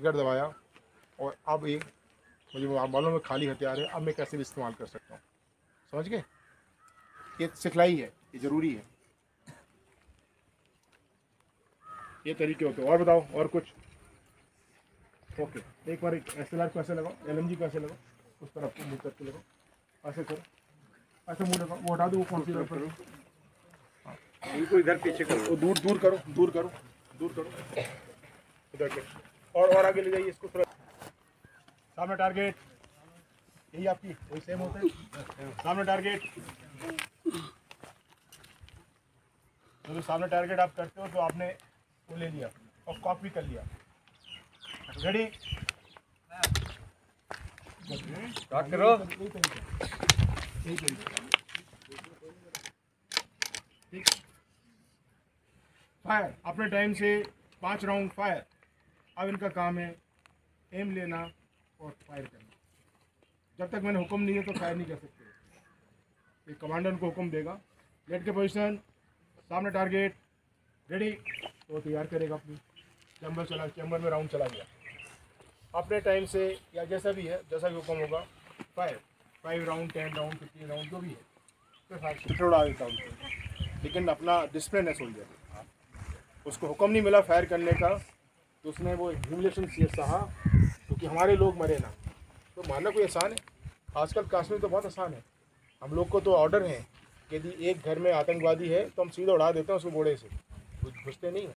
Trigger दबाया और अब ये मुझे मालूम है खाली हथियार है अब मैं कैसे भी इस्तेमाल कर सकता हूँ। समझ गए? ये सिखलाई है ये ज़रूरी है। ये तरीके होते हैं। और बताओ और कुछ? ओके एक बार एस एल आर को ऐसे लगाओ एल एम जी को ऐसे लगाओ उस तरफ़ को मुँह करके लगाओ। ऐसे करो ऐसे मुँह लगाओ वो हटा दो वो कौन सी तरफ़ करो? इधर पीछे करो। दूर दूर करो दूर करो दूर करो। इधर के और और आगे ले जाइए इसको थोड़ा। सामने टारगेट यही आपकी वही सेम होते है। सामने टारगेट तो जो सामने टारगेट आप करते हो तो आपने वो ले लिया और कॉपी कर लिया। रेडी स्टार्ट करो। फायर अपने टाइम से पाँच राउंड फायर अब इनका काम है एम लेना और फायर करना। जब तक मैंने हुक्म नहीं है तो फायर नहीं कर सकते। ये कमांडर उनको हुक्म देगा। लेट के पोजीशन सामने टारगेट रेडी तो तैयार करेगा अपनी। चैम्बर चला चैम्बर में राउंड चला गया। अपने टाइम से, या जैसा भी है, जैसा भी हुक्म होगा five five round ten round fifteen round जो भी है। फाइव उड़ा देता हूँ लेकिन अपना डिसिप्लिन है सोल्जर उसको हुक्म नहीं मिला फायर करने का। तो उसने वो ह्यूमिलेशन सहा क्योंकि तो हमारे लोग मरे ना। तो मानना कोई आसान है? आजकल कश्मीर तो बहुत आसान है। हम लोग को तो ऑर्डर है कि यदि एक घर में आतंकवादी है तो हम सीधा उड़ा देते हैं उसको घोड़े से। कुछ घुसते नहीं